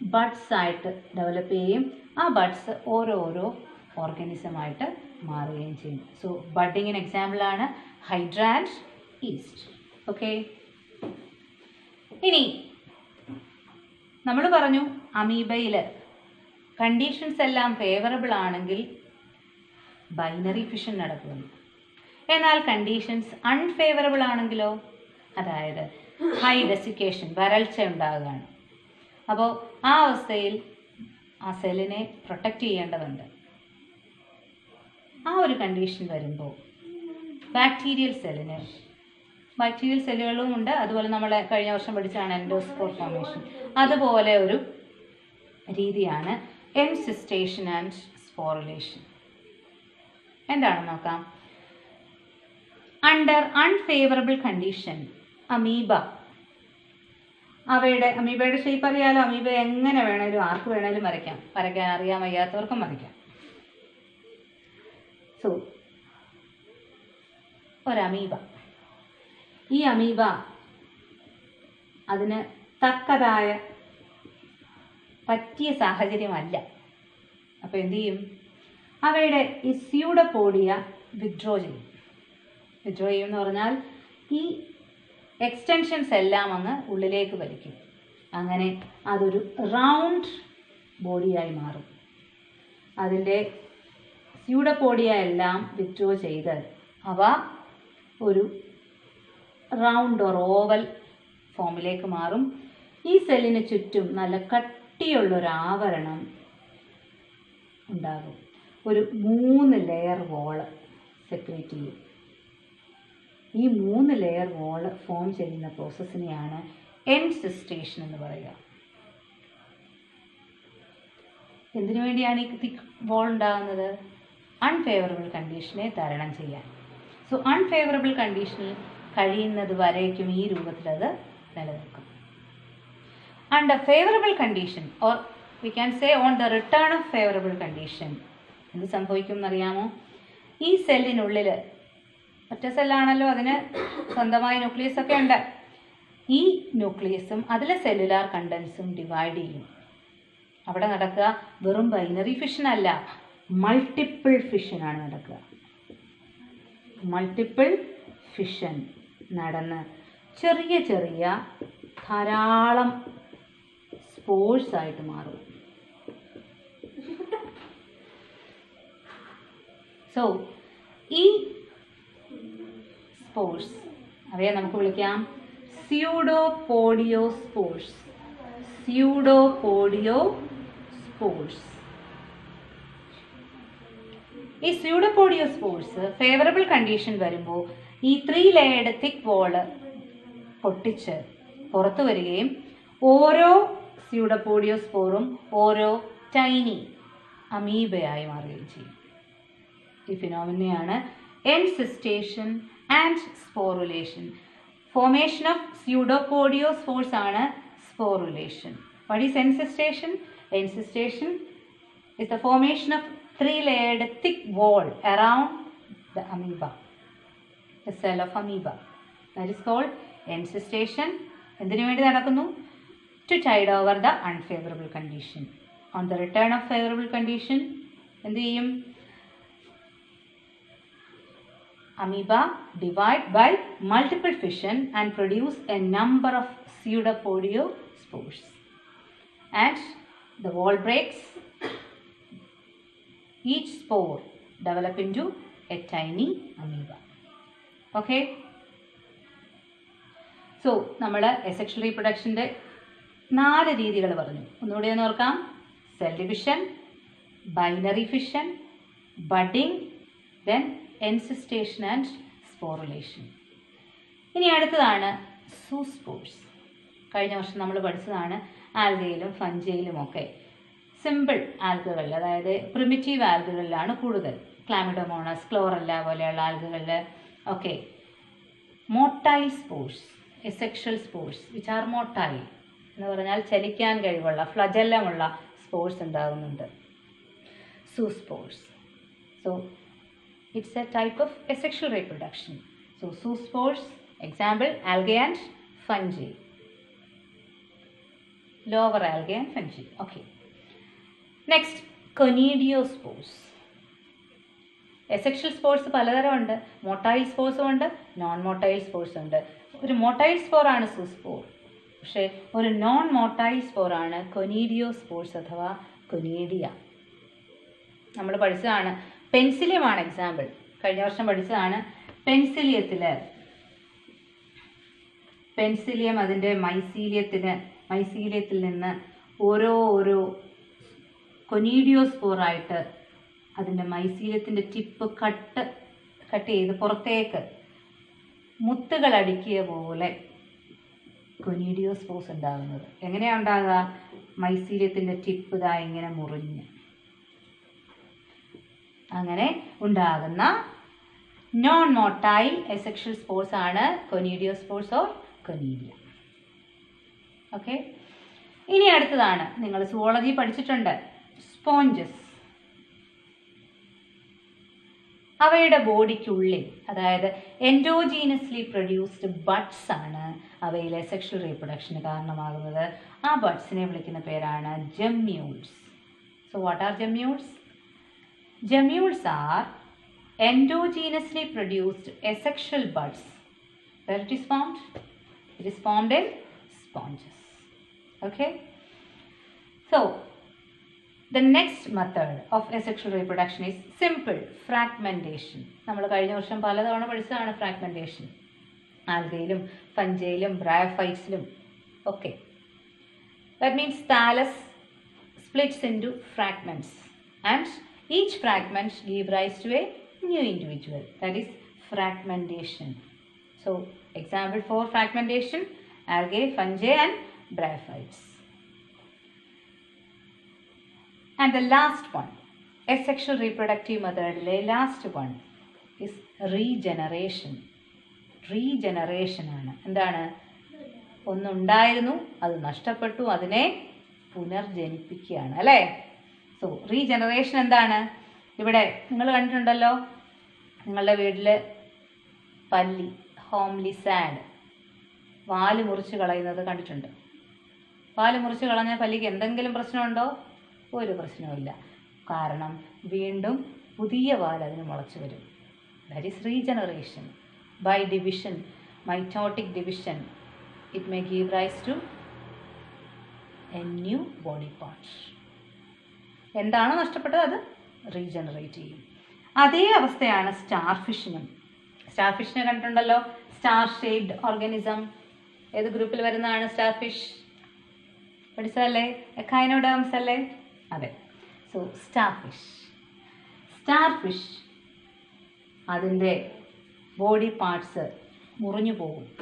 ബഡ്സ് ആയിട്ട് ഡെവലപ്പ് ചെയ്യുകയും ആ ബഡ്സ് ഓരോരോ ഓർഗാനിസമായിട്ട് മാറുകയും ചെയ്യും സോ ബഡിങ്ങിന് എക്സാമ്പിളാണ് ഹൈഡ്രാൻഡ് ഈസ്റ്റ് ഓക്കെ ഇനി നമ്മൾ പറഞ്ഞു അമീബയിൽ കണ്ടീഷൻസ് എല്ലാം ഫേവറബിൾ ആണെങ്കിൽ ബൈനറി ഫിഷൻ നടക്കുന്നു. എന്നാൽ കണ്ടീഷൻസ് അൺഫേവറബിൾ ആണെങ്കിലോ? അതായത് ഹൈ ഡെസിക്കേഷൻ വരൾച്ച ഉണ്ടാകുകയാണ് അപ്പോൾ ആ അവസ്ഥയിൽ ആ സെല്ലിനെ പ്രൊട്ടക്റ്റ് ചെയ്യേണ്ടതുണ്ട്. ആ ഒരു കണ്ടീഷൻ വരുമ്പോൾ ബാക്ടീരിയൽ സെല്ലിന് ബാക്ടീരിയൽ സെല്ലുകളും ഉണ്ട്. അതുപോലെ നമ്മൾ കഴിഞ്ഞ വർഷം പഠിച്ചാണ് എൻഡോസ്പോർ ഫോർമേഷൻ അതുപോലെ ഒരു രീതിയാണ് എൻസിസ്റ്റേഷൻ ആൻഡ് സ്പോറുലേഷൻ എന്താണ് നോക്കാം? അണ്ടർ അൺഫേവറബിൾ കണ്ടീഷൻ അമീബ അവയുടെ അമീബയുടെ ഷേപ്പ് അറിയാലോ? അമീബ എങ്ങനെ വേണേലും ആർക്ക് വേണേലും വരയ്ക്കാം. വരയ്ക്കാൻ അറിയാൻ വയ്യാത്തവർക്കും വരയ്ക്കാം. സോ ഒരമീബ. ഈ അമീബ അതിന് തക്കതായ പറ്റിയ സാഹചര്യമല്ല. അപ്പോൾ എന്തു ചെയ്യും? അവയുടെ ഈ സ്യൂഡപ്പോഡിയ വിഡ്രോ ചെയ്യും. വിഡ്രോ ചെയ്യും എന്ന് പറഞ്ഞാൽ ഈ എക്സ്റ്റൻഷൻസ് എല്ലാം അങ്ങ് ഉള്ളിലേക്ക് വലിക്കും. അങ്ങനെ അതൊരു റൗണ്ട് ബോഡിയായി മാറും. അതിന്റെ സ്യൂഡപ്പോഡിയ എല്ലാം ചെയ്ത് അവ ഒരു റൗണ്ട് ഓർ ഓവൽ ഫോമിലേക്ക് മാറും. ഈ സെല്ലിന് ചുറ്റും നല്ല കട്ടിയുള്ളൊരു ആവരണം ഉണ്ടാകും. ഒരു മൂന്ന് ലെയർ വോൾ സെക്രീറ്റ് ചെയ്യും. ഈ മൂന്ന് ലെയർ വോൾ ഫോം ചെയ്യുന്ന പ്രോസസ്സിനെയാണ് എൻസിസ്റ്റേഷൻ എന്ന് പറയുക. എന്തിനു വേണ്ടിയാണ് ഈ തിക്ക് വോൾ ഉണ്ടാകുന്നത്? അൺഫേവറബിൾ കണ്ടീഷനെ തരണം ചെയ്യാൻ. സോ അൺഫേവറബിൾ കണ്ടീഷനിൽ കഴിയുന്നത് വരേക്കും ഈ രൂപത്തിൽ അത് നിലനിൽക്കും. Under favourable condition or we can say on the return of favourable condition എന്ത് സംഭവിക്കും എന്നറിയാമോ ഈ സെല്ലിനുള്ളിൽ ഒറ്റ സെല്ലാണല്ലോ അതിന് സ്വന്തമായ ന്യൂക്ലിയസ് ഒക്കെ ഉണ്ട്. ഈ ന്യൂക്ലിയസും അതിലെ സെല്ലുലാർ കണ്ടൻസും ഡിവൈഡ് ചെയ്യും. അവിടെ നടക്കുക വെറും ബൈനറി ഫിഷൻ അല്ല മൾട്ടിപ്പിൾ ഫിഷനാണ് നടക്കുക. മൾട്ടിപ്പിൾ ഫിഷൻ നടന്ന് ചെറിയ ചെറിയ ധാരാളം സ്പോർട്സ് ആയിട്ട് മാറും. സോ ഈ സ്പോർട്സ് അവയെ നമുക്ക് വിളിക്കാം. Pseudopodiospores pseudopodiospores ഈ സ്യൂഡോപോഡിയോ സ്പോർട്സ് ഫേവറബിൾ കണ്ടീഷൻ വരുമ്പോൾ ഈ ത്രീ ലെയർഡ് തിക് വോൾ പൊട്ടിച്ച് പുറത്തു വരികയും ഓരോ സ്യൂഡോപോഡിയോ സ്പോറും ഓരോ ടൈനി അമീബയായി മാറുകയും ചെയ്യും. ഈ ഫിനോമിനയാണ് encystation and sporulation formation of pseudopodiospores ആണ് sporulation what is encystation encystation is the formation of three-layered thick wall around the amoeba, the cell of amoeba. That is called encystation. എന്തിനു വേണ്ടി നടക്കുന്നു? To tide over the unfavourable condition on the return of favourable condition എന്ത് ചെയ്യും? Divide by multiple fission and produce a number of pseudopodiospores and the wall breaks. Each spore develop into a tiny amoeba. Okay? So നമ്മൾ asexual റീപ്രൊഡക്ഷന്റെ നാല് രീതികൾ പറഞ്ഞു. ഒന്നുകൂടി ഒന്ന് ഓർക്കാം. Cell division binary fission budding then encystation and sporulation. ഇനി അടുത്തതാണ് സൂസ്പോർസ്. കഴിഞ്ഞ വർഷം നമ്മൾ പഠിച്ചതാണ് ആൽഗയിലും ഫഞ്ചയിലും ഒക്കെ. സിമ്പിൾ ആൽഗകളിൽ അതായത് പ്രിമിറ്റീവ് ആൽഗകളിലാണ് കൂടുതൽ. ക്ലാമിഡോമോണസ് ക്ലോറല്ല പോലെയുള്ള ആൽഗകളിൽ ഒക്കെ. Motile spores asexual spores which are motile എന്ന് പറഞ്ഞാൽ ചലിക്കാൻ കഴിവുള്ള ഫ്ലജല്ലമുള്ള സ്പോർട്സ് ഉണ്ടാകുന്നുണ്ട്. Zoospores so it's a type of asexual reproduction. So zoospores, example algae and fungi lower algae and fungi Okay. Next conidiospores. Asexual spores പലതരമുണ്ട് motile സ്പോർട്സും ഉണ്ട്. Non motile sports ഉണ്ട്. ഒരു മൊട്ടൈൽ സ്പോർ ആണ് സുസ്പോർ പക്ഷേ ഒരു non motile സ്പോറാണ് conidiospores അഥവാ conidia നമ്മൾ പഠിച്ചതാണ് പെൻസിലിയമാണ് എക്സാമ്പിൾ കഴിഞ്ഞ വർഷം പഠിച്ചതാണ് പെൻസിലിയത്തിൽ പെൻസിലിയം അതിന്റെ മൈസീലിയത്തിന് മൈസീലിയത്തിൽ നിന്ന് ഓരോ ഓരോ കൊനീഡിയോസ്പോറായിട്ട് അതിന്റെ മൈസീലിയത്തിന്റെ ടിപ്പ് കട്ട് കട്ട് ചെയ്ത് പുറത്തേക്ക് മുത്തുകൾ അടുക്കിയ പോലെ കൊനീഡിയോസ്പോസ് ഉണ്ടാകുന്നത്. എങ്ങനെയാണ് ഉണ്ടാകുക? മൈസീലിയത്തിന്റെ ടിപ്പ് ഇതാ ഇങ്ങനെ മുറിഞ്ഞ്. അങ്ങനെ ഉണ്ടാകുന്ന നോൺ മോട്ടൈൽ എസെക്ഷൽ സ്പോർട്സ് ആണ് conidiospores or conidia okay ഇനി അടുത്തതാണ്. നിങ്ങൾ സുവോളജി പഠിച്ചിട്ടുണ്ട്. സ്പോഞ്ചസ് അവയുടെ ബോഡിക്കുള്ളിൽ അതായത് എൻഡോജീനസ്ലി പ്രൊഡ്യൂസ്ഡ് ബഡ്സ് ആണ് അവയിലെ സെക്ഷൽ റീപ്രൊഡക്ഷന് കാരണമാകുന്നത്. ആ ബഡ്സിനെ വിളിക്കുന്ന പേരാണ് gemmules so what are gemmules gemmules are endogenously produced asexual buds. Where it is formed? It is formed in sponges. Okay? So, the next method of asexual reproduction is simple fragmentation. നമ്മൾ കഴിഞ്ഞ വർഷം പലതവണ പഠിച്ചതാണ് fragmentation ആൽഗയിലും ഫഞ്ചയിലും ബ്രയോഫൈറ്റ്സിലും ഒക്കെ that means thallus splits into fragments and each fragment give rise to a new individual that is fragmentation so example for fragmentation algae fungi and bryophytes and the last one asexual reproductive last one is regeneration regeneration ആണ് എന്താണ് ഒന്നുണ്ടായിരുന്നു അത് നഷ്ടപ്പെട്ടു അതിനെ പുനർജനിപ്പിക്കുകയാണ് അല്ലേ so regeneration എന്താണ്? ഇവിടെ നിങ്ങൾ കണ്ടിട്ടുണ്ടല്ലോ നിങ്ങളുടെ വീട്ടിൽ പല്ലി ഹോംലി സാഡ് പാൽ മുറിച്ച് കളയുന്നത് കണ്ടിട്ടുണ്ട്. പാൽ മുറിച്ച് കളഞ്ഞ പല്ലിക്ക് എന്തെങ്കിലും പ്രശ്നമുണ്ടോ? ഒരു പ്രശ്നവുമില്ല കാരണം വീണ്ടും പുതിയ പാൽ അതിന് മുളച്ചു വരും. That is regeneration by division mitotic division it may give rise to a new body part എന്താണോ നഷ്ടപ്പെട്ടത്? അത് റീജനറേറ്റ് ചെയ്യും. അതേ അവസ്ഥയാണ് സ്റ്റാർ ഫിഷിനും സ്റ്റാർ ഫിഷിനെ കണ്ടിട്ടുണ്ടല്ലോ? Star shaped organism. ഏത് ഗ്രൂപ്പിൽ വരുന്നതാണ് സ്റ്റാർ ഫിഷ് പഠിച്ചതല്ലേ? എക്കൈനോഡേംസ് അല്ലേ? അതെ. So star fish star fish അതിന്റെ ബോഡി പാർട്സ് മുറിഞ്ഞു പോകും.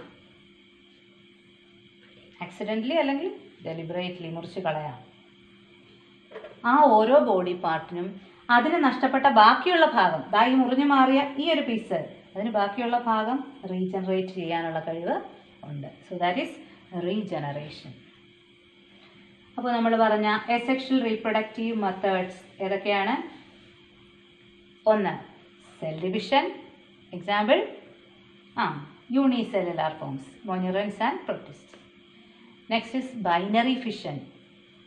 ആക്സിഡന്റലി അല്ലെങ്കിൽ ഡെലിബറേറ്റ്ലി മുറിച്ച് കളയാം. ആ ഓരോ ബോഡി പാർട്ടിനും അതിന് നഷ്ടപ്പെട്ട ബാക്കിയുള്ള ഭാഗം ഈ മുറിഞ്ഞു മാറിയ ഈ ഒരു പീസ് അതിന് ബാക്കിയുള്ള ഭാഗം റീജനറേറ്റ് ചെയ്യാനുള്ള കഴിവ് ഉണ്ട്. സോ ദാറ്റ് ഈസ് റീജനറേഷൻ അപ്പോൾ നമ്മൾ പറഞ്ഞ എസെക്ഷൽ റീപ്രൊഡക്റ്റീവ് മെത്തേഡ്സ് ഏതൊക്കെയാണ്? ഒന്ന് സെൽ ഡിവിഷൻ എക്സാമ്പിൾ ആ unicellular forms monerans and protist next is binary fission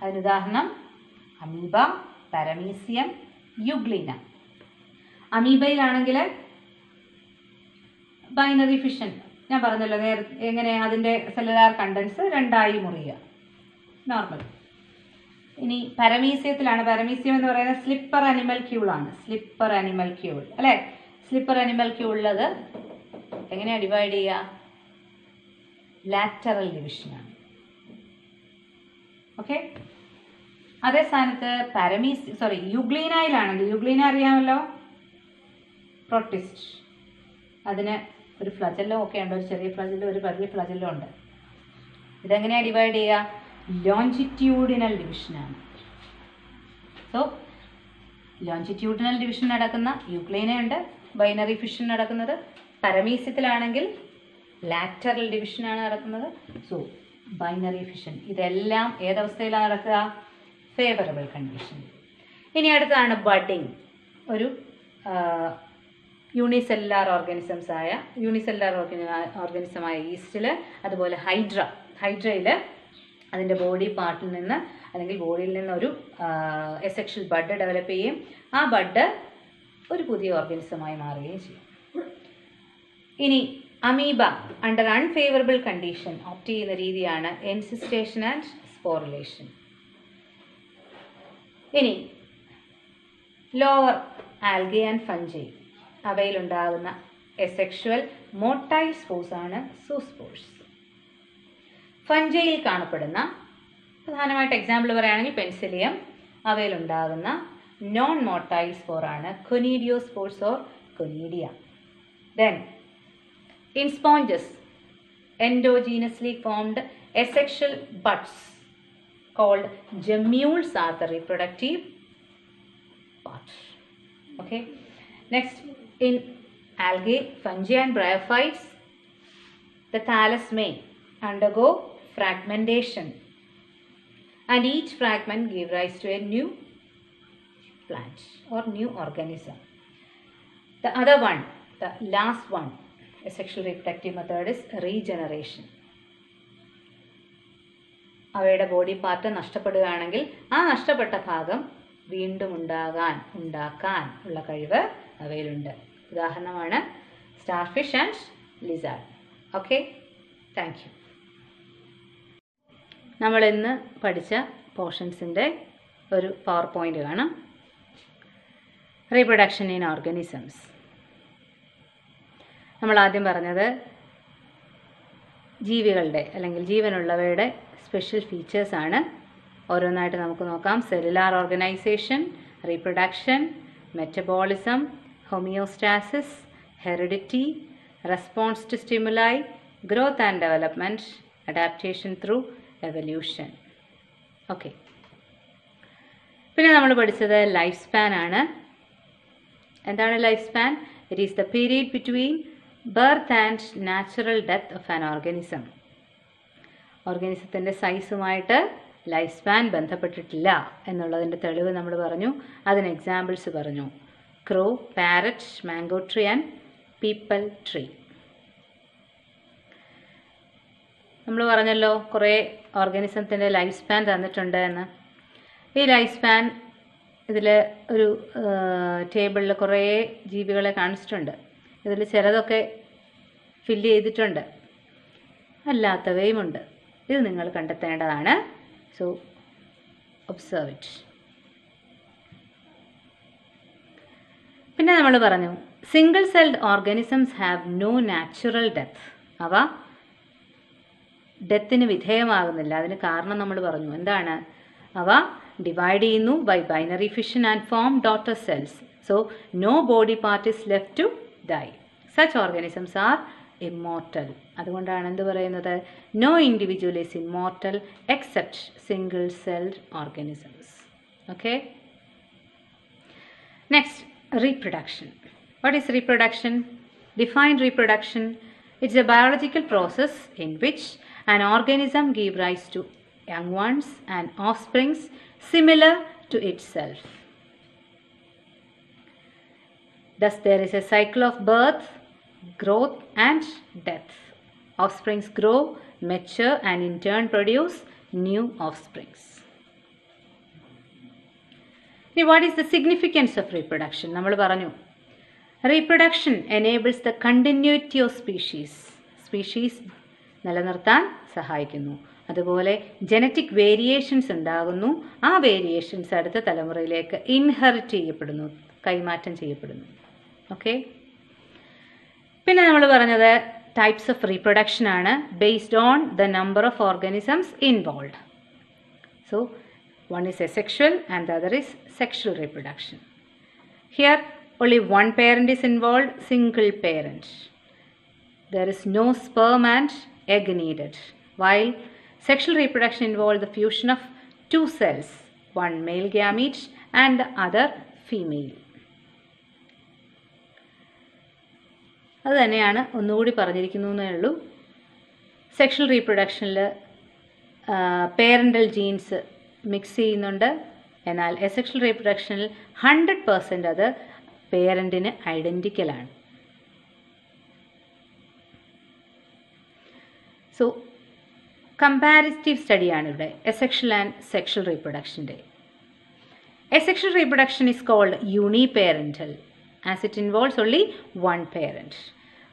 അതിനുദാഹരണം amoeba paramecium euglena. അമീബയിലാണെങ്കിൽ ബൈനറി ഫിഷൻ ഞാൻ പറഞ്ഞല്ലോ നേര എങ്ങനെ അതിന്റെ സെല്ലുലാർ കണ്ടൻസ് രണ്ടായി മുറിയുക. നോർമൽ ഇനി പരമീസ്യത്തിലാണ്. പരമീസ്യം എന്ന് പറയുന്നത് സ്ലിപ്പർ അനിമൽ ക്യൂളാണ് സ്ലിപ്പർ അനിമൽ ക്യൂൾ അല്ലേ? സ്ലിപ്പർ അനിമൽ ക്യൂളിലത് എങ്ങനെയാണ് ഡിവൈഡ് ചെയ്യുക? ലാറ്ററൽ ഡിവിഷനാണ് ഓക്കെ അതേ സ്ഥാനത്ത് പാരമീസ് സോറി യുഗ്ലീനയിലാണെങ്കിൽ യുഗ്ലീന അറിയാമല്ലോ? പ്രൊട്ടിസ്റ്റ്. അതിന് ഒരു ഫ്ലജല്ലോ ഒക്കെ ഉണ്ട് ഒരു ചെറിയ ഫ്ലജല്ലോ ഒരു വലിയ ഫ്ലജല്ലോ ഉണ്ട്. ഇതെങ്ങനെയാണ് ഡിവൈഡ് ചെയ്യുക? ലോഞ്ചിറ്റ്യൂഡിനൽ ഡിവിഷനാണ് സോ ലോഞ്ചിറ്റ്യൂഡിനൽ ഡിവിഷൻ നടക്കുന്ന യുക്ലൈനയുണ്ട് ബൈനറി ഫിഷൻ നടക്കുന്നത് പരമീസ്യത്തിലാണെങ്കിൽ ലാറ്ററൽ ഡിവിഷനാണ് നടക്കുന്നത്. സോ ബൈനറി ഫിഷൻ ഇതെല്ലാം ഏതവസ്ഥയിലാണ് നടക്കുക? ഫേവറബിൾ കണ്ടീഷൻ ഇനി അടുത്തതാണ് ബഡിങ് ഒരു യൂണിസെല്ലാർ ഓർഗാനിസംസ് ആയ യൂണിസെല്ലാർ ഓർഗാനിസമായ ഈസ്റ്റിൽ അതുപോലെ ഹൈഡ്ര ഹൈഡ്രയിൽ അതിന്റെ ബോഡി പാർട്ടിൽ നിന്ന് അല്ലെങ്കിൽ ബോഡിയിൽ നിന്ന് ഒരു എസെക്ഷൽ ബഡ് ഡെവലപ്പ് ചെയ്യുകയും ആ ബഡ് ഒരു പുതിയ ഓർഗാനിസമായി മാറുകയും ചെയ്യും. ഇനി amoeba under unfavourable condition opt ചെയ്യുന്ന രീതിയാണ് എൻസിസ്റ്റേഷൻ ആൻഡ് സ്പോറിലേഷൻ ഇനി ലോവർ ആൽഗെ ആൻഡ് ഫഞ്ചൈ അവയിലുണ്ടാകുന്ന എസെക്ഷുവൽ മോട്ടൈൽ സ്പോർസ് ആണ് സൂസ്പോഴ്സ് ഫഞ്ചയിൽ കാണപ്പെടുന്ന പ്രധാനമായിട്ട് എക്സാമ്പിൾ പറയുകയാണെങ്കിൽ പെൻസിലിയം. അവയിലുണ്ടാകുന്ന നോൺ മോട്ടൈൽ സ്പോർ ആണ് conidiospores or conidia then in sponges endogenously formed asexual buds called gemmules are the reproductive part. Okay. Next, in algae, fungi and bryophytes, the thallus may undergo fragmentation and each fragment give rise to a new plant or new organism. The other one, the last one, a sexual reproductive method is regeneration. അവയുടെ body part നഷ്ടപ്പെടുകയാണെങ്കിൽ ആ നഷ്ടപ്പെട്ട ഭാഗം വീണ്ടും ഉണ്ടാകാൻ ഉണ്ടാക്കാൻ ഉള്ള കഴിവ് അവയിലുണ്ട്. ഉദാഹരണമാണ് starfish and lizard okay thank you നമ്മൾ ഇന്ന് പഠിച്ച പോർഷൻസിന്റെ ഒരു പവർ പോയിന്റ് കാണാം. റീപ്രൊഡക്ഷൻ ഇൻ ഓർഗനിസംസ് നമ്മൾ ആദ്യം പറഞ്ഞത് ജീവികളുടെ അല്ലെങ്കിൽ ജീവനുള്ളവയുടെ സ്പെഷ്യൽ ഫീച്ചേഴ്സ് ആണ്. ഓരോന്നായിട്ട് നമുക്ക് നോക്കാം. Cellular organisation reproduction metabolism homeostasis heredity response to stimuli growth and development adaptation through evolution okay പിന്നെ നമ്മൾ പഠിച്ചത് ലൈഫ് സ്പാൻ ആണ്. എന്താണ് life span it is the period between birth and natural death of an organism ഓർഗാനിസത്തിന്റെ സൈസുമായിട്ട് life span ബന്ധപ്പെട്ടിട്ടില്ല എന്നുള്ളതിന്റെ തെളിവ് നമ്മൾ പറഞ്ഞു. അതിന് എക്സാമ്പിൾസ് പറഞ്ഞു. Crow parrot mango tree and peepal tree. നമ്മൾ പറഞ്ഞല്ലോ കുറേ ഓർഗാനിസത്തിന്റെ ലൈഫ് സ്പാൻ തന്നിട്ടുണ്ട് എന്ന്. ഈ ലൈഫ് സ്പാൻ ഇതിൽ ഒരു ടേബിളിൽ കുറേ ജീവികളെ കാണിച്ചിട്ടുണ്ട്. ഇതിൽ ചിലതൊക്കെ ഫില്ല് ചെയ്തിട്ടുണ്ട്. അല്ലാത്തവയുമുണ്ട്. ഇത് നിങ്ങൾ കണ്ടെത്തേണ്ടതാണ്. സോ ഒബ്സർവ് ഇറ്റ് പിന്നെ നമ്മൾ പറഞ്ഞു single celled organisms have no natural death അവ ഡെത്തിന് വിധേയമാകുന്നില്ല. അതിന് കാരണം നമ്മൾ പറഞ്ഞു എന്താണ്? അവ ഡിവൈഡ് ചെയ്യുന്നു by binary fission and form daughter cells so no body part is left to die such organisms are immortal അതുകൊണ്ടാണ് എന്ത് പറയുന്നത് no individual is immortal except single celled organisms okay next reproduction what is reproduction define reproduction it's a biological process in which an organism give rise to young ones and offsprings similar to itself. Thus, there is a cycle of birth, growth, and death. Offsprings grow, mature, and in turn produce new offsprings. ഇനി what is the significance of reproduction നമ്മൾ പറഞ്ഞു reproduction enables the continuity of species species നിലനിർത്താൻ സഹായിക്കുന്നു. അതുപോലെ genetic variations ഉണ്ടാകുന്നു. ആ variations അടുത്ത തലമുറയിലേക്ക് ഇൻഹെറിറ്റ് ചെയ്യപ്പെടുന്നു കൈമാറ്റം ചെയ്യപ്പെടുന്നു. ഓക്കെ പിന്നെ നമ്മൾ പറഞ്ഞത് ടൈപ്സ് ഓഫ് റീപ്രൊഡക്ഷൻ ആണ് based on the number of organisms involve so one is asexual and the other is sexual reproduction here only one parent is involve single parent there is no sperm and egg needed while sexual reproduction involve the fusion of two cells one male gamete and the other female അത് തന്നെയാണ് ഒന്നുകൂടി പറഞ്ഞിരിക്കുന്നതേ ഉള്ളൂ. Sexual റീപ്രൊഡക്ഷനിൽ parental genes mix ചെയ്യുന്നുണ്ട്. എന്നാൽ asexual റീപ്രൊഡക്ഷനിൽ hundred per cent അത് പേരന്റിന് ഐഡന്റിക്കലാണ് so comparative സ്റ്റഡിയാണ് ഇവിടെ asexual and sexual റീപ്രൊഡക്ഷന്റെ asexual reproduction is called uniparental as it involves only one parent.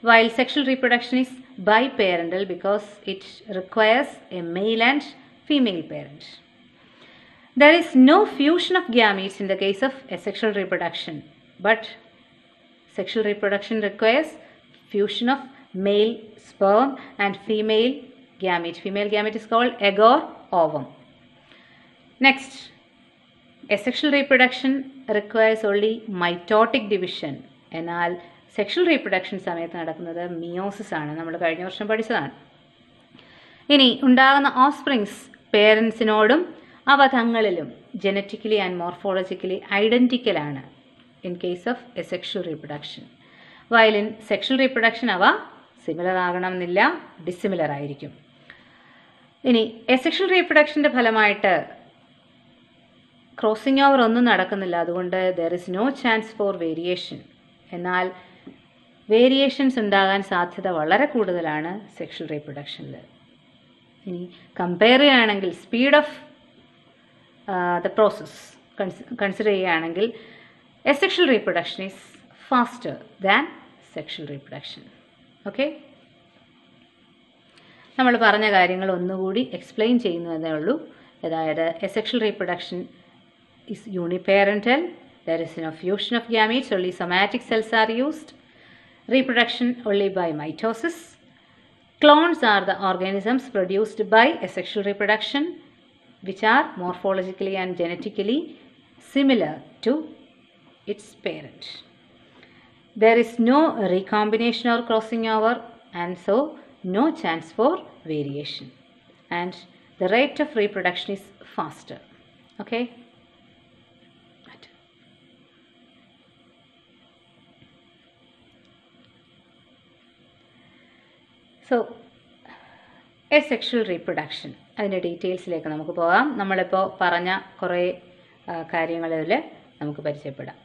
While sexual reproduction is biparental because it requires a male and female parent. There is no fusion of gametes in the case of asexual reproduction, but sexual reproduction requires fusion of male sperm and female gamete. Female gamete is called egg or ovum. Next, asexual reproduction requires only mitotic division എന്നാൽ sexual reproduction സമയത്ത് നടക്കുന്നത് meiosis ആണ്. നമ്മൾ കഴിഞ്ഞ വർഷം പഠിച്ചതാണ്. ഇനി ഉണ്ടാകുന്ന ഓസ്പ്രിങ്സ് പേരൻസിനോടും അവ തങ്ങളിലും genetically and morphologically ഐഡന്റിക്കലാണ് in case of asexual reproduction while in sexual reproduction അവ സിമിലർ ആകണമെന്നില്ല ഡിസിമിലർ ആയിരിക്കും. ഇനി എസെക്ഷൽ റീപ്രൊഡക്ഷന്റെ ഫലമായിട്ട് ക്രോസിംഗ് ഓവർ ഒന്നും നടക്കുന്നില്ല. അതുകൊണ്ട് there is no chance for variation എന്നാൽ വേരിയേഷൻസ് ഉണ്ടാകാൻ സാധ്യത വളരെ കൂടുതലാണ് സെക്ഷൽ റീപ്രൊഡക്ഷനിൽ ഇനി കമ്പയർ ചെയ്യുകയാണെങ്കിൽ speed of the process consider ചെയ്യുകയാണെങ്കിൽ asexual reproduction is faster than sexual reproduction okay നമ്മൾ പറഞ്ഞ കാര്യങ്ങൾ ഒന്നുകൂടി എക്സ്പ്ലെയിൻ ചെയ്യുന്നു എന്നേ ഉള്ളൂ. അതായത് asexual reproduction is uniparental. There is no fusion of gametes, only somatic cells are used. Reproduction only by mitosis. Clones are the organisms produced by asexual reproduction, which are morphologically and genetically similar to its parent. There is no recombination or crossing over, and so no chance for variation. And the rate of reproduction is faster. Okay? So asexual reproduction അതിന്റെ ഡീറ്റെയിൽസിലേക്ക് നമുക്ക് പോകാം. നമ്മളിപ്പോൾ പറഞ്ഞ കുറേ കാര്യങ്ങളിൽ നമുക്ക് പരിചയപ്പെടാം.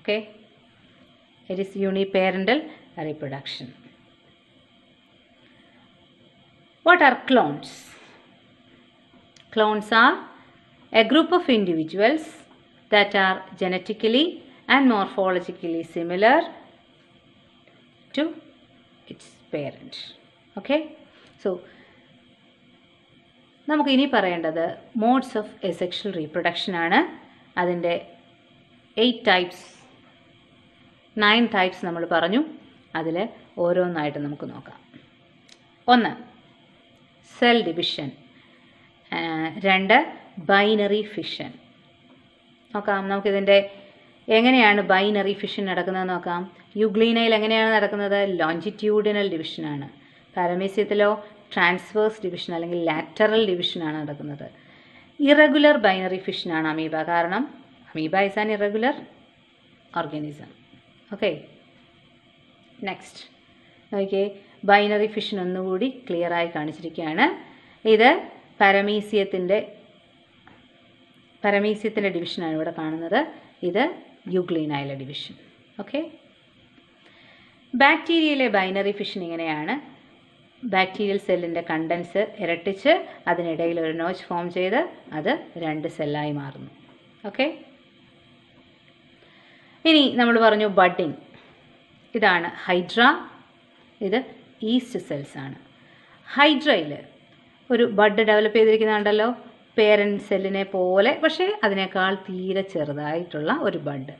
Okay it is uniparental reproduction what are clones clones are a group of individuals that are genetically and morphologically similar to its parent. Okay so നമുക്ക് ഇനി പറയേണ്ടത് മോഡ്സ് ഓഫ് എസെക്ഷൽ റീപ്രൊഡക്ഷൻ ആണ്. അതിന്റെ എയ്റ്റ് ടൈപ്സ് നയൻ ടൈപ്സ് നമ്മൾ പറഞ്ഞു. അതിൽ ഓരോന്നായിട്ട് നമുക്ക് നോക്കാം. ഒന്ന് സെൽ ഡിവിഷൻ രണ്ട് ബൈനറി ഫിഷൻ നോക്കാം നമുക്കിതിന്റെ എങ്ങനെയാണ് ബൈനറി ഫിഷൻ നടക്കുന്നത് നോക്കാം. യുഗ്ലീനയിൽ എങ്ങനെയാണ് നടക്കുന്നത്? ലോഞ്ചിറ്റ്യൂഡിനൽ ഡിവിഷനാണ് പാരമീസ്യത്തിലോ ട്രാൻസ്വേഴ്സ് ഡിവിഷൻ അല്ലെങ്കിൽ ലാറ്ററൽ ഡിവിഷനാണ് നടക്കുന്നത്. ഇറഗുലർ ബൈനറി ഫിഷനാണ് അമീബ. കാരണം amoeba is an irregular organism okay next നോക്കിയേ. ബൈനറി ഫിഷൻ ഒന്നുകൂടി ക്ലിയർ ആയി കാണിച്ചിരിക്കുകയാണ്. ഇത് പരമീസ്യത്തിന്റെ പരമീസ്യത്തിന്റെ ഡിവിഷനാണ് ഇവിടെ കാണുന്നത്. ഇത് യുഗ്ലീനയിലെ ഡിവിഷൻ. ഓക്കെ ബാക്ടീരിയയിലെ ബൈനറി ഫിഷൻ ഇങ്ങനെയാണ്. ബാക്ടീരിയൽ സെല്ലിന്റെ കണ്ടൻസ് ഇരട്ടിച്ച് അതിനിടയിൽ ഒരു നോച്ച് ഫോം ചെയ്ത് അത് രണ്ട് സെല്ലായി മാറുന്നു. ഓക്കെ ഇനി നമ്മൾ പറഞ്ഞു ബഡിങ് ഇതാണ് ഹൈഡ്ര ഇത് ഈസ്റ്റ് സെൽസ് ആണ്. ഹൈഡ്രയിൽ ഒരു ബഡ് ഡെവലപ്പ് ചെയ്തിരിക്കുന്നുണ്ടല്ലോ. പേരന്റ് സെല്ലിനെ പോലെ പക്ഷേ അതിനേക്കാൾ തീരെ ചെറുതായിട്ടുള്ള ഒരു ബഡ്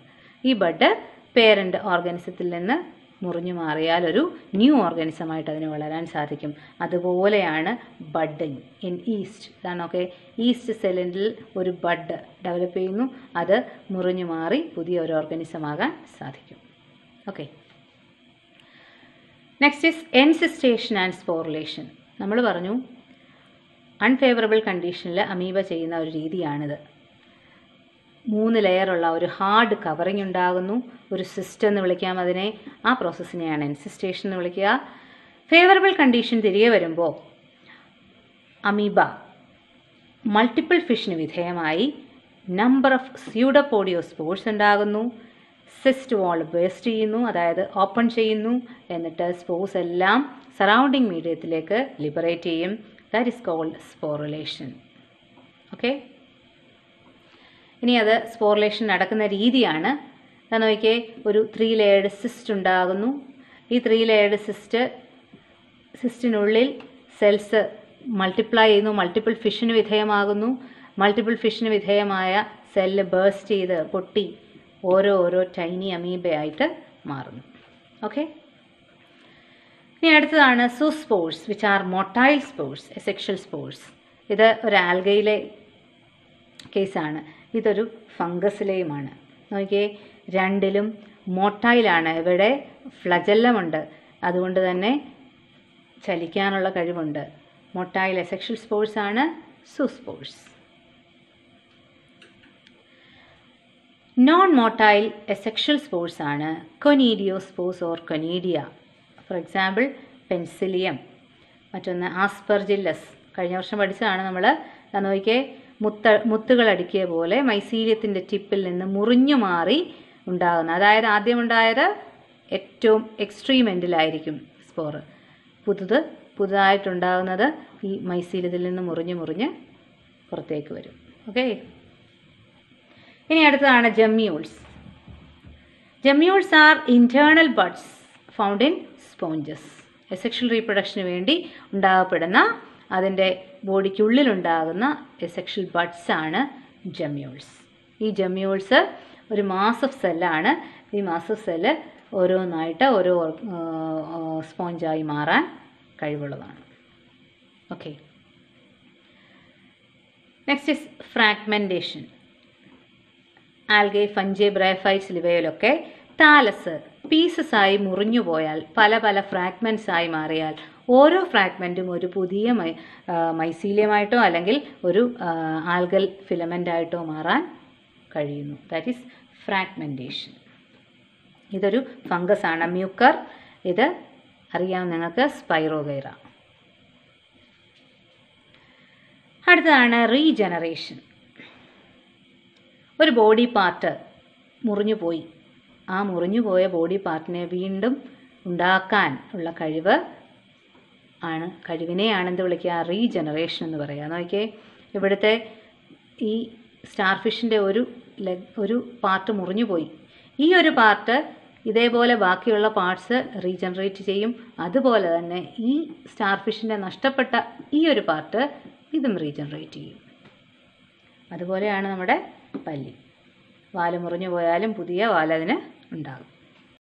ഈ ബഡ് പേരന്റ് ഓർഗാനിസത്തിൽ നിന്ന് മുറിഞ്ഞു മാറിയാൽ ഒരു ന്യൂ ഓർഗാനിസമായിട്ട് അതിന് വളരാൻ സാധിക്കും. അതുപോലെയാണ് ബഡിങ്. In yeast. ഇതാണ് ഓക്കെ ഈസ്റ്റ് സെല്ലിൽ ഒരു ബഡ് ഡെവലപ്പ് ചെയ്യുന്നു. അത് മുറിഞ്ഞു മാറി പുതിയ ഒരു ഓർഗാനിസം ആകാൻ സാധിക്കും. Okay. Next is encystation and sporulation. നമ്മൾ പറഞ്ഞു അൺഫേവറബിൾ കണ്ടീഷനിൽ അമീബ ചെയ്യുന്ന ഒരു രീതിയാണിത്. മൂന്ന് ലെയറുള്ള ഒരു ഹാർഡ് കവറിങ് ഉണ്ടാകുന്നു. ഒരു സിസ്റ്റം എന്ന് വിളിക്കാം അതിനെ. ആ പ്രോസസ്സിനെയാണ് എൻസിസ്റ്റേഷൻ എന്ന് വിളിക്കുക. ഫേവറബിൾ കണ്ടീഷൻ തിരികെ വരുമ്പോൾ അമീബ മൾട്ടിപ്പിൾ ഫിഷിന് വിധേയമായി നമ്പർ ഓഫ് സ്യൂഡപ്പോഡിയോ സ്പോർട്സ് ഉണ്ടാകുന്നു. സിസ്റ്റ് വാൾ ബേസ്റ്റ് ചെയ്യുന്നു അതായത് ഓപ്പൺ ചെയ്യുന്നു എന്നിട്ട് സ്പോർട്സ് എല്ലാം സറൗണ്ടിങ് മീഡിയത്തിലേക്ക് ലിബറേറ്റ് ചെയ്യും. That is called sporulation okay ഇനി അത് സ്പോർലേഷൻ നടക്കുന്ന രീതിയാണ്. നോക്കിയേ ഒരു ത്രീ ലെയർഡ് സിസ്റ്റ് ഉണ്ടാകുന്നു. ഈ ത്രീ ലെയർഡ് സിസ്റ്റ് സിസ്റ്റിനുള്ളിൽ സെൽസ് മൾട്ടിപ്ലൈ ചെയ്യുന്നു മൾട്ടിപ്പിൾ ഫിഷിന് വിധേയമാകുന്നു. മൾട്ടിപ്പിൾ ഫിഷിന് വിധേയമായ സെല്ല് ബേസ്റ്റ് ചെയ്ത് പൊട്ടി ഓരോ ഓരോ ടൈനി അമീബയായിട്ട് മാറുന്നു. ഓക്കെ ഇനി അടുത്തതാണ് zoospores which are motile spores asexual spores ഇത് ഒരു ആൽഗയിലെ കേസാണ് ഇതൊരു ഫംഗസിലെയുമാണ്. നോക്കിയേ രണ്ടിലും മോട്ടൈലാണ് ഇവിടെ ഫ്ലജല്ലമുണ്ട്. അതുകൊണ്ട് തന്നെ ചലിക്കാനുള്ള കഴിവുണ്ട്. മൊട്ടായിൽ എസെക്ഷൽ സ്പോഴ്സ് ആണ് zoospores non motile asexual spores ആണ് conidiospores or conidia for example penicillium മറ്റൊന്ന് ആസ്പെർജില്ലസ് കഴിഞ്ഞ വർഷം പഠിച്ചതാണ് നമ്മൾ നോക്കിയേ മുത്ത മുത്തുകൾ അടുക്കിയ പോലെ മൈസീലിയത്തിന്റെ ടിപ്പിൽ നിന്ന് മുറിഞ്ഞു മാറി ഉണ്ടാകുന്ന അതായത് ആദ്യം ഉണ്ടായത് ഏറ്റവും എക്സ്ട്രീം എൻഡിലായിരിക്കും സ്പോർ പുതുത് പുതുതായിട്ടുണ്ടാകുന്നത് ഈ മൈസീലിയത്തിൽ നിന്ന് മുറിഞ്ഞ് മുറിഞ്ഞ് പുറത്തേക്ക് വരും. ഓക്കെ ഇനി അടുത്തതാണ് gemmules. Gemmules are internal buds found in sponges asexual റീപ്രൊഡക്ഷന് വേണ്ടി ഉണ്ടാകപ്പെടുന്ന അതിന്റെ ബോഡിക്കുള്ളിലുണ്ടാകുന്ന എസെക്ഷൽ ബഡ്സ് ആണ് ജമ്യൂൾസ്. ഈ ജമ്യൂൾസ് ഒരു മാസ് മാസഫ് സെല്ലാണ് ഈ മാസഫ് സെല്ല് ഓരോന്നായിട്ട് ഓരോ സ്പോഞ്ചായി മാറാൻ കഴിവുള്ളതാണ്. Okay next is fragmentation algae fungi bryophytes ഇവയിലൊക്കെ thallus pieces ആയി മുറിഞ്ഞു പോയാൽ പല പല ഫ്രാഗ്മെന്റ്സ് ആയി മാറിയാൽ ഓരോ ഫ്രാഗ്മെന്റും ഒരു പുതിയ മൈ മൈസീലിയമായിട്ടോ അല്ലെങ്കിൽ ഒരു ആൽഗൽ ഫിലമെന്റായിട്ടോ മാറാൻ കഴിയുന്നു. ദാറ്റ് ഈസ് ഫ്രാഗ്മെന്റേഷൻ ഇതൊരു ഫംഗസ് ആണ്. മ്യൂക്കർ ഇത് അറിയാം നിങ്ങൾക്ക് സ്പൈറോഗൈറ അടുത്തതാണ് റീജനറേഷൻ ഒരു ബോഡി പാർട്ട് മുറിഞ്ഞു പോയി. ആ മുറിഞ്ഞു പോയ ബോഡി പാർട്ടിനെ വീണ്ടും ഉണ്ടാക്കാൻ ഉള്ള കഴിവ് ആണ് കഴിവിനെയാണ് എന്ത് വിളിക്കുക റീജനറേഷൻ എന്ന് പറയുക. നോക്കിയേ ഇവിടുത്തെ ഈ സ്റ്റാർ ഫിഷിന്റെ ഒരു ഒരു പാർട്ട് മുറിഞ്ഞു പോയി ഈ ഒരു പാർട്ട് ഇതേപോലെ ബാക്കിയുള്ള പാർട്സ് റീജനറേറ്റ് ചെയ്യും. അതുപോലെ തന്നെ ഈ സ്റ്റാർ ഫിഷിന്റെ നഷ്ടപ്പെട്ട ഈ ഒരു പാർട്ട് ഇതും റീജനറേറ്റ് ചെയ്യും. അതുപോലെയാണ് നമ്മുടെ പല്ലി. വാൽ മുറിഞ്ഞു പോയാലും പുതിയ വാലതിന് ഉണ്ടാകും.